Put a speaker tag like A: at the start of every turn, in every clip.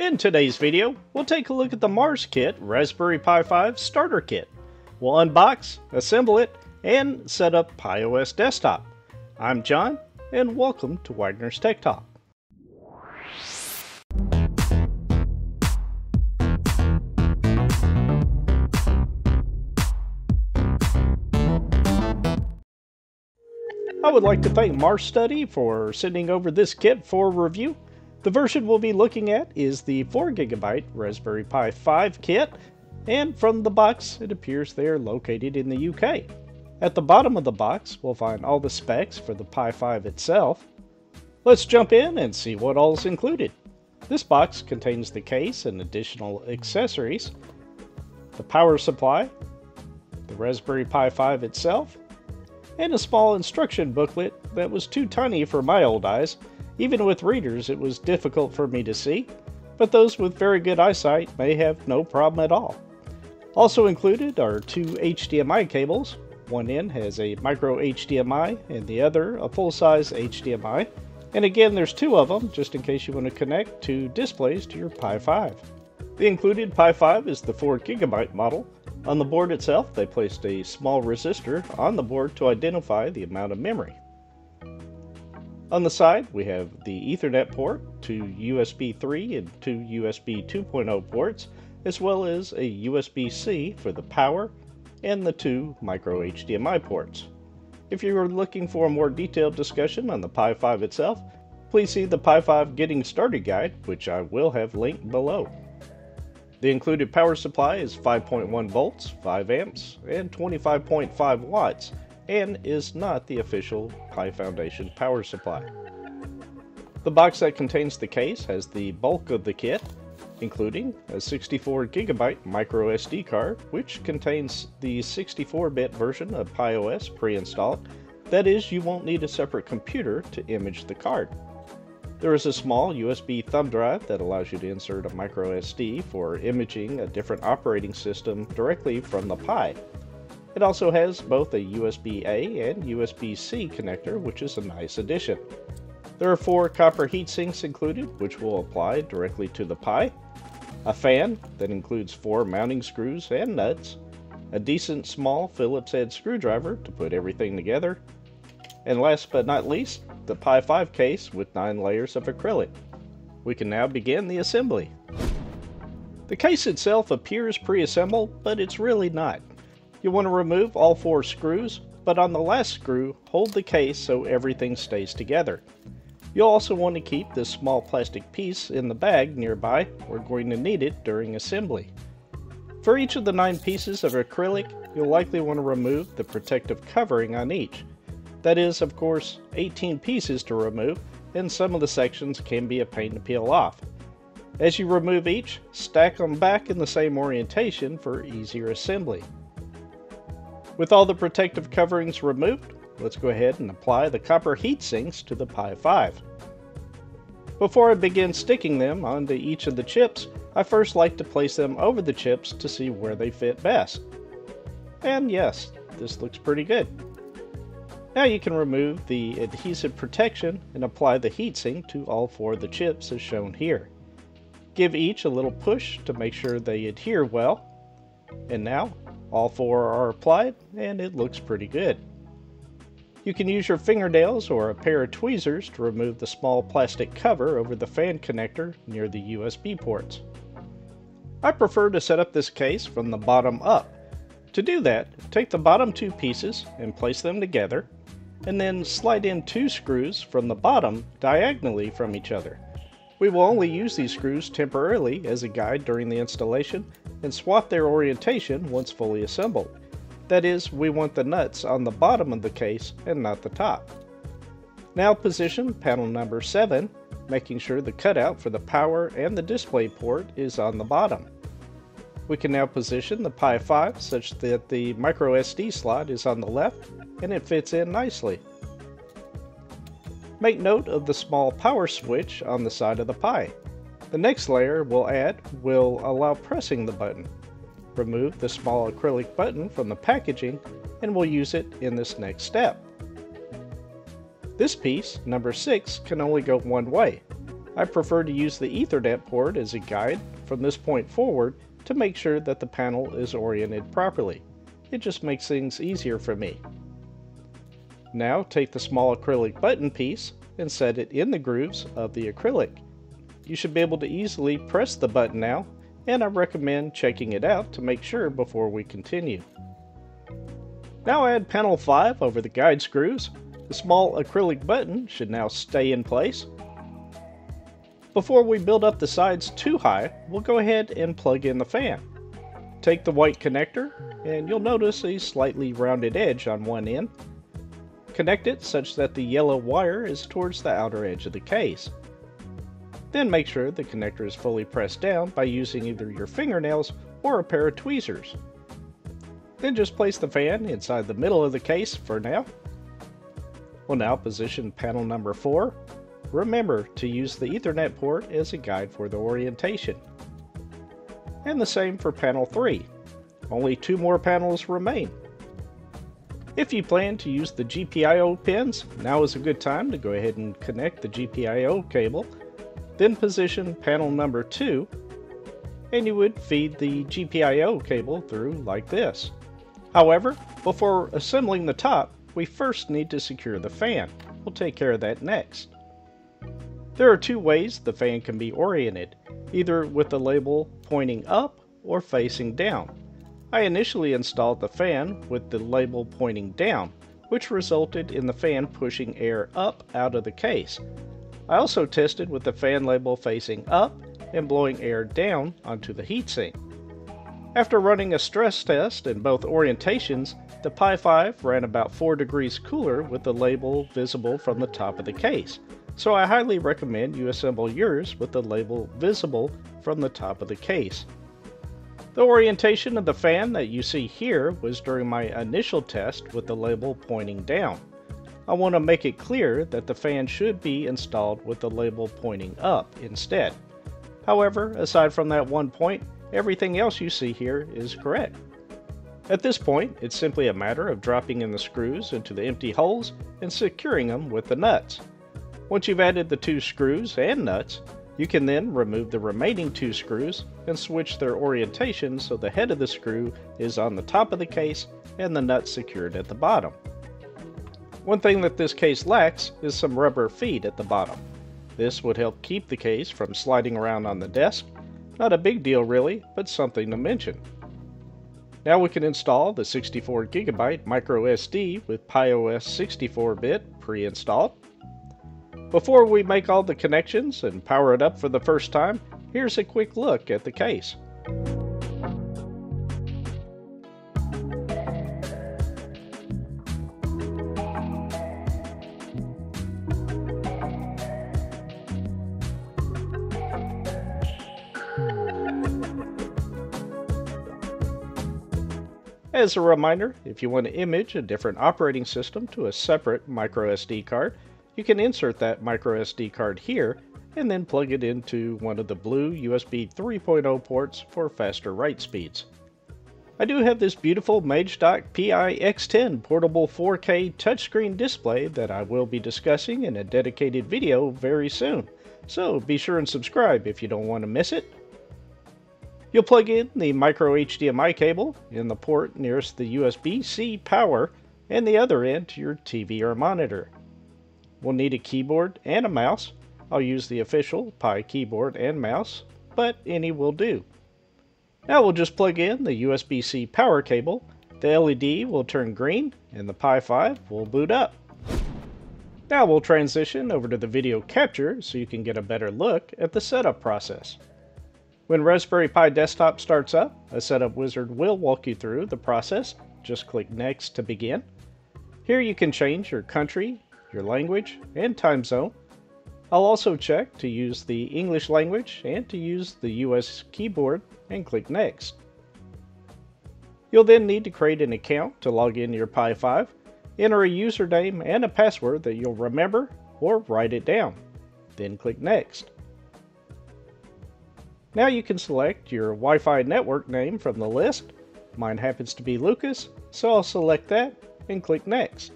A: In today's video, we'll take a look at the Mars Kit Raspberry Pi 5 Starter Kit. We'll unbox, assemble it, and set up Pi OS Desktop. I'm John, and welcome to Wagner's Tech Talk. I would like to thank Mars Study for sending over this kit for review. The version we'll be looking at is the 4GB Raspberry Pi 5 kit, and from the box it appears they are located in the UK. At the bottom of the box we'll find all the specs for the Pi 5 itself. Let's jump in and see what all is included. This box contains the case and additional accessories, the power supply, the Raspberry Pi 5 itself, and a small instruction booklet that was too tiny for my old eyes. Even with readers, it was difficult for me to see, but those with very good eyesight may have no problem at all. Also included are two HDMI cables. One end has a micro HDMI and the other a full-size HDMI. And again, there's two of them, just in case you want to connect two displays to your Pi 5. The included Pi 5 is the 4GB model, on the board itself, they placed a small resistor on the board to identify the amount of memory. On the side, we have the Ethernet port, two USB 3 and two USB 2.0 ports, as well as a USB-C for the power and the two micro HDMI ports. If you are looking for a more detailed discussion on the Pi 5 itself, please see the Pi 5 Getting Started Guide, which I will have linked below. The included power supply is 5.1 volts, 5 amps, and 25.5 watts, and is not the official Pi Foundation power supply. The box that contains the case has the bulk of the kit, including a 64GB micro SD card, which contains the 64-bit version of PiOS pre-installed. That is, you won't need a separate computer to image the card. There is a small USB thumb drive that allows you to insert a micro SD for imaging a different operating system directly from the Pi. It also has both a USB-A and USB-C connector, which is a nice addition. There are four copper heat sinks included, which will apply directly to the Pi, a fan that includes four mounting screws and nuts, a decent small Phillips head screwdriver to put everything together, and last but not least, the Pi 5 case with 9 layers of acrylic. We can now begin the assembly. The case itself appears pre-assembled, but it's really not. You want to remove all four screws, but on the last screw, hold the case so everything stays together. You'll also want to keep this small plastic piece in the bag nearby, we're going to need it during assembly. For each of the 9 pieces of acrylic, you'll likely want to remove the protective covering on each. That is, of course, 18 pieces to remove, and some of the sections can be a pain to peel off. As you remove each, stack them back in the same orientation for easier assembly. With all the protective coverings removed, let's go ahead and apply the copper heat sinks to the Pi 5. Before I begin sticking them onto each of the chips, I first like to place them over the chips to see where they fit best. And yes, this looks pretty good. Now you can remove the adhesive protection and apply the heatsink to all four of the chips as shown here. Give each a little push to make sure they adhere well. And now all four are applied and it looks pretty good. You can use your fingernails or a pair of tweezers to remove the small plastic cover over the fan connector near the USB ports. I prefer to set up this case from the bottom up. To do that, take the bottom two pieces and place them together and then slide in two screws from the bottom diagonally from each other. We will only use these screws temporarily as a guide during the installation and swap their orientation once fully assembled. That is, we want the nuts on the bottom of the case and not the top. Now position panel number 7, making sure the cutout for the power and the display port is on the bottom. We can now position the Pi 5 such that the micro SD slot is on the left and it fits in nicely. Make note of the small power switch on the side of the Pi. The next layer we'll add will allow pressing the button. Remove the small acrylic button from the packaging and we'll use it in this next step. This piece, number 6, can only go one way. I prefer to use the Ethernet port as a guide from this point forward to make sure that the panel is oriented properly. It just makes things easier for me. Now take the small acrylic button piece and set it in the grooves of the acrylic. You should be able to easily press the button now, and I recommend checking it out to make sure before we continue. Now add panel 5 over the guide screws. The small acrylic button should now stay in place. Before we build up the sides too high, we'll go ahead and plug in the fan. Take the white connector, and you'll notice a slightly rounded edge on one end. Connect it such that the yellow wire is towards the outer edge of the case. Then make sure the connector is fully pressed down by using either your fingernails or a pair of tweezers. Then just place the fan inside the middle of the case for now. We'll now position panel number 4. Remember to use the Ethernet port as a guide for the orientation. And the same for panel 3. Only two more panels remain. If you plan to use the GPIO pins, now is a good time to go ahead and connect the GPIO cable, then position panel number 2, and you would feed the GPIO cable through like this. However, before assembling the top, we first need to secure the fan. We'll take care of that next. There are two ways the fan can be oriented, either with the label pointing up or facing down. I initially installed the fan with the label pointing down, which resulted in the fan pushing air up out of the case. I also tested with the fan label facing up and blowing air down onto the heatsink. After running a stress test in both orientations, the Pi 5 ran about 4 degrees cooler with the label visible from the top of the case, so I highly recommend you assemble yours with the label visible from the top of the case. The orientation of the fan that you see here was during my initial test with the label pointing down. I want to make it clear that the fan should be installed with the label pointing up instead. However, aside from that one point, everything else you see here is correct. At this point, it's simply a matter of dropping in the screws into the empty holes and securing them with the nuts. Once you've added the two screws and nuts, you can then remove the remaining two screws and switch their orientation so the head of the screw is on the top of the case and the nut secured at the bottom. One thing that this case lacks is some rubber feet at the bottom. This would help keep the case from sliding around on the desk. Not a big deal really, but something to mention. Now we can install the 64GB microSD with PiOS 64-bit pre-installed. Before we make all the connections and power it up for the first time, here's a quick look at the case. As a reminder, if you want to image a different operating system to a separate microSD card, you can insert that microSD card here and then plug it into one of the blue USB 3.0 ports for faster write speeds. I do have this beautiful MageDock PI X10 portable 4K touchscreen display that I will be discussing in a dedicated video very soon, so be sure and subscribe if you don't want to miss it. You'll plug in the micro HDMI cable in the port nearest the USB-C power and the other end to your TV or monitor. We'll need a keyboard and a mouse. I'll use the official Pi keyboard and mouse, but any will do. Now we'll just plug in the USB-C power cable. The LED will turn green and the Pi 5 will boot up. Now we'll transition over to the video capture so you can get a better look at the setup process. When Raspberry Pi Desktop starts up, a setup wizard will walk you through the process. Just click Next to begin. Here you can change your country, your language, and time zone. I'll also check to use the English language and to use the US keyboard and click Next. You'll then need to create an account to log in your Pi 5. Enter a username and a password that you'll remember or write it down. Then click Next. Now you can select your Wi-Fi network name from the list. Mine happens to be Lucas, so I'll select that and click Next.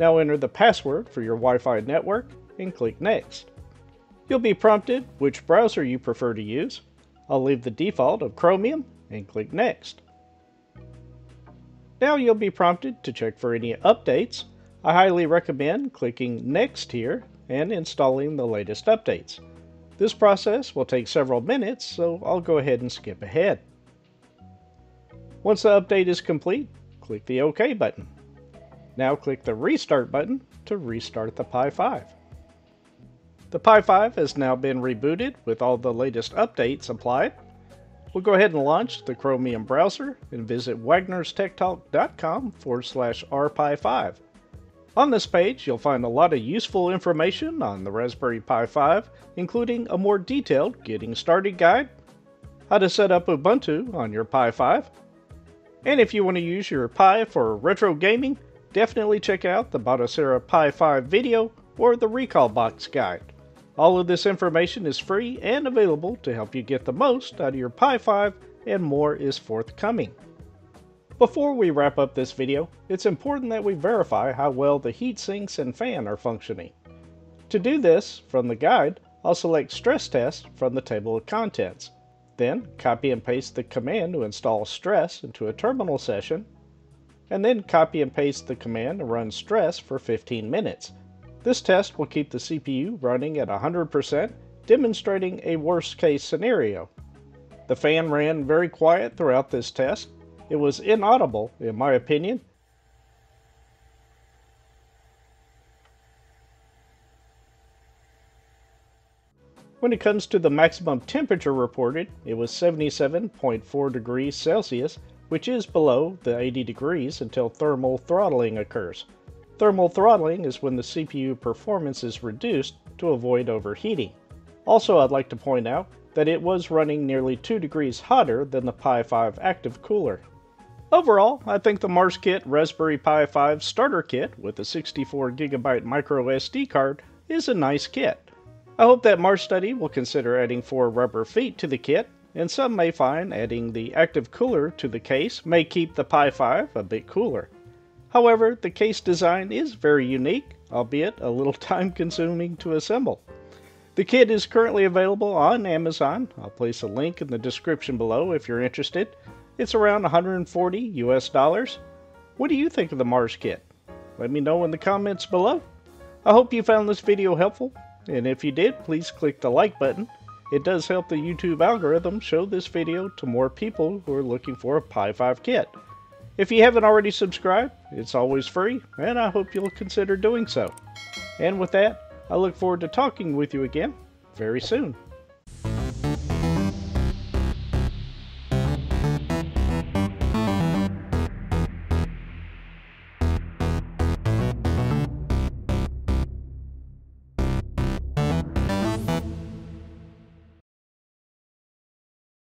A: Now enter the password for your Wi-Fi network and click Next. You'll be prompted which browser you prefer to use. I'll leave the default of Chromium and click Next. Now you'll be prompted to check for any updates. I highly recommend clicking Next here and installing the latest updates. This process will take several minutes, so I'll go ahead and skip ahead. Once the update is complete, click the OK button. Now click the Restart button to restart the Pi 5. The Pi 5 has now been rebooted with all the latest updates applied. We'll go ahead and launch the Chromium browser and visit wagnerstechtalk.com forward slash rpi5. On this page, you'll find a lot of useful information on the Raspberry Pi 5, including a more detailed Getting Started guide, how to set up Ubuntu on your Pi 5, and if you want to use your Pi for retro gaming, definitely check out the Batocera Pi 5 video or the Recalbox guide. All of this information is free and available to help you get the most out of your Pi 5 and more is forthcoming. Before we wrap up this video, it's important that we verify how well the heat sinks and fan are functioning. To do this, from the guide, I'll select Stress Test from the table of contents. Then copy and paste the command to install Stress into a terminal session, and then copy and paste the command to run Stress for 15 minutes. This test will keep the CPU running at 100%, demonstrating a worst case scenario. The fan ran very quiet throughout this test. It was inaudible, in my opinion. When it comes to the maximum temperature reported, it was 77.4 degrees Celsius, which is below the 80 degrees until thermal throttling occurs. Thermal throttling is when the CPU performance is reduced to avoid overheating. Also, I'd like to point out that it was running nearly 2 degrees hotter than the Pi 5 active cooler. Overall, I think the Mars Kit Raspberry Pi 5 starter kit with a 64GB micro SD card is a nice kit. I hope that Mars Study will consider adding four rubber feet to the kit, and some may find adding the active cooler to the case may keep the Pi 5 a bit cooler. However, the case design is very unique, albeit a little time consuming to assemble. The kit is currently available on Amazon. I'll place a link in the description below if you're interested. It's around 140 US dollars. What do you think of the Mars kit? Let me know in the comments below. I hope you found this video helpful, and if you did, please click the like button. It does help the YouTube algorithm show this video to more people who are looking for a Pi 5 kit. If you haven't already subscribed, it's always free, and I hope you'll consider doing so. And with that, I look forward to talking with you again very soon.